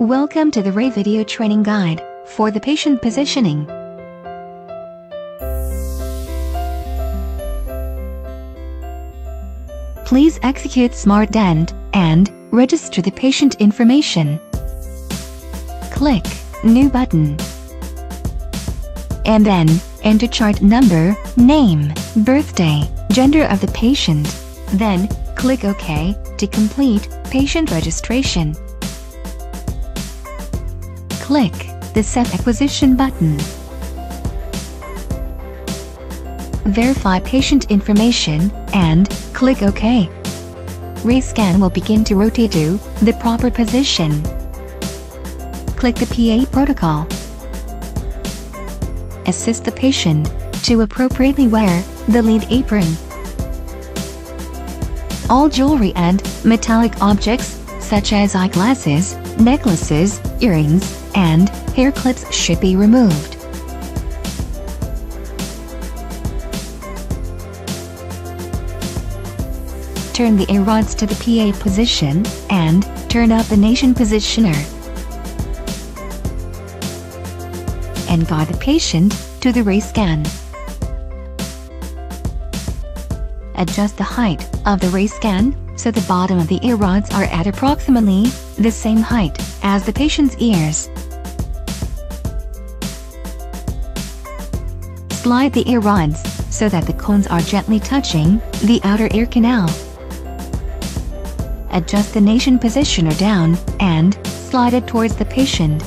Welcome to the Ray Video Training Guide for the patient positioning. Please execute SMARTDent and register the patient information. Click New button. And then, enter chart number, name, birthday, gender of the patient. Then, click OK to complete patient registration. Click the Set Acquisition button. Verify patient information and click OK. Rayscan will begin to rotate to the proper position. Click the PA protocol. Assist the patient to appropriately wear the lead apron. All jewelry and metallic objects, such as eyeglasses, necklaces, earrings, and hair clips should be removed. Turn the ear rods to the PA position, and turn up the nasion positioner. And guide the patient to the Rayscan. Adjust the height of the Rayscan so the bottom of the ear rods are at approximately the same height as the patient's ears. Slide the ear rods so that the cones are gently touching the outer ear canal. Adjust the nasion positioner down and slide it towards the patient.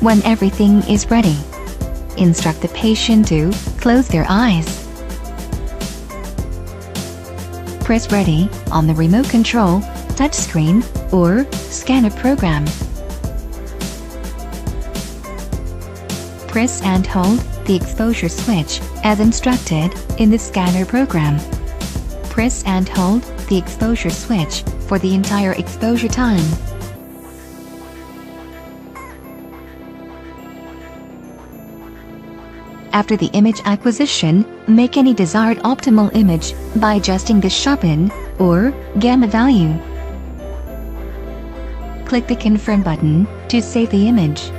When everything is ready, instruct the patient to close their eyes. Press ready on the remote control, touchscreen, or scanner program. Press and hold the exposure switch as instructed in the scanner program. Press and hold the exposure switch for the entire exposure time. After the image acquisition, make any desired optimal image by adjusting the sharpen or gamma value. Click the confirm button to save the image.